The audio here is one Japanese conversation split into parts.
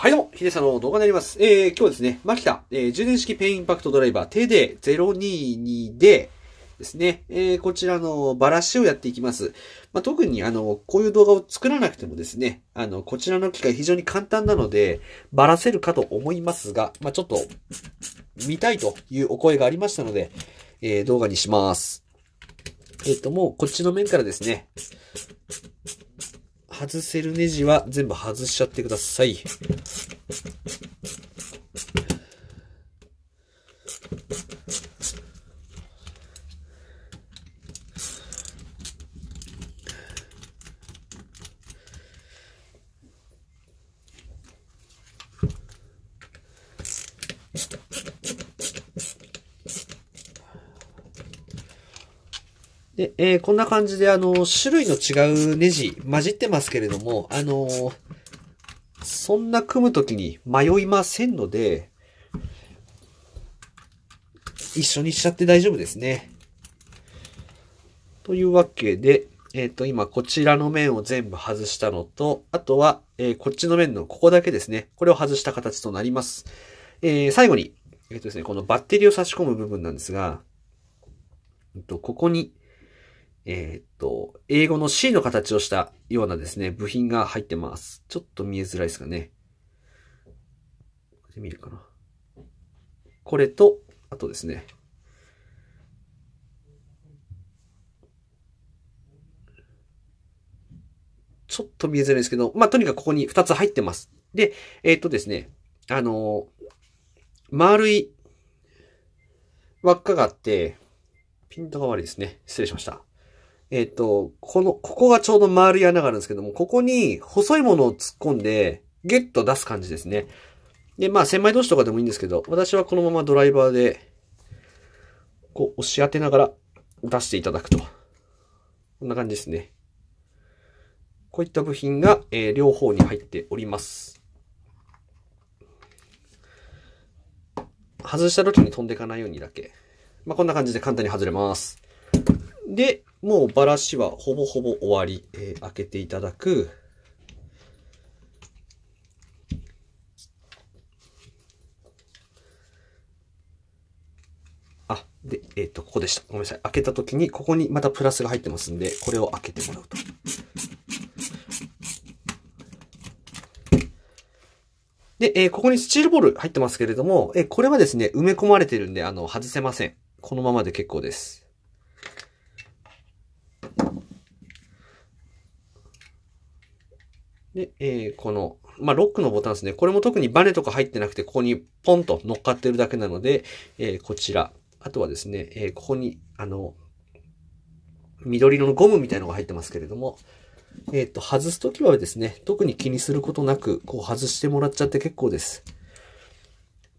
はいどうも、ヒデさんの動画になります。えー、今日はですね、マキタ、えー、充電式ペインパクトドライバー、テデ022でですね、えー、こちらのバラシをやっていきます。まあ、特にあの、こういう動画を作らなくてもですね、あの、こちらの機械非常に簡単なので、バラせるかと思いますが、まあ、ちょっと、見たいというお声がありましたので、えー、動画にします。えっ、ー、と、もうこっちの面からですね、外せるネジは全部外しちゃってください。で、えー、こんな感じで、あの、種類の違うネジ混じってますけれども、あのー、そんな組むときに迷いませんので、一緒にしちゃって大丈夫ですね。というわけで、えっ、ー、と、今、こちらの面を全部外したのと、あとは、え、こっちの面のここだけですね。これを外した形となります。え、最後に、えっ、とですね、このバッテリーを差し込む部分なんですが、えっと、ここに、えー、っと、英語の C の形をしたようなですね、部品が入ってます。ちょっと見えづらいですかね。これで見るかな。これと、あとですね、ちょっと見えづらいですけど、まあ、とにかくここに2つ入ってます。で、えー、っとですね、あの丸い輪っかがあって、ピントが悪いですね。失礼しました。えっ、と、この、ここがちょうど丸い穴があるんですけども、ここに細いものを突っ込んで、ギュッと出す感じですね。で、まあ、千枚同士とかでもいいんですけど、私はこのままドライバーで、こう、押し当てながら出していただくと。こんな感じですね。こういった部品が、えー、両方に入っております。外した時に飛んでいかないようにだけ。まあ、こんな感じで簡単に外れます。で、もうバラシはほぼほぼ終わり。えー、開けていただく。あ、で、えっ、ー、と、ここでした。ごめんなさい。開けた時に、ここにまたプラスが入ってますんで、これを開けてもらうと。で、えー、ここにスチールボール入ってますけれども、えー、これはですね、埋め込まれてるんで、あの、外せません。このままで結構です。で、えー、この、まあ、ロックのボタンですね。これも特にバネとか入ってなくて、ここにポンと乗っかってるだけなので、えー、こちら。あとはですね、えー、ここに、あの、緑色のゴムみたいのが入ってますけれども、えっ、と、外すときはですね、特に気にすることなく、こう外してもらっちゃって結構です。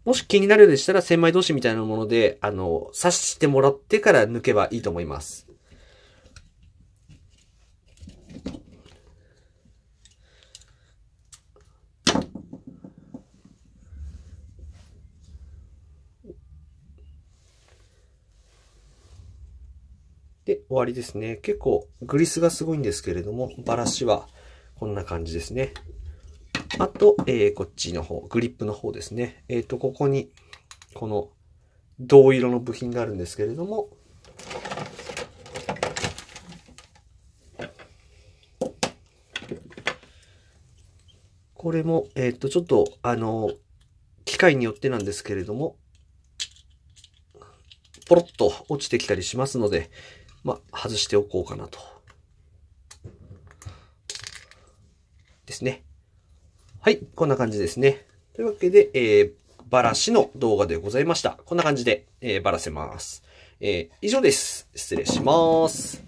もし気になるようでしたら、千枚同士みたいなもので、あの、刺してもらってから抜けばいいと思います。で、終わりですね。結構グリスがすごいんですけれども、バラシはこんな感じですね。あと、えー、こっちの方、グリップの方ですね。えっ、ー、と、ここに、この銅色の部品があるんですけれども、これも、えっ、ー、と、ちょっと、あの、機械によってなんですけれども、ポロッと落ちてきたりしますので、まあ、外しておこうかなと。ですね。はい、こんな感じですね。というわけで、えー、バラシの動画でございました。こんな感じで、えー、バラせます。えー、以上です。失礼します。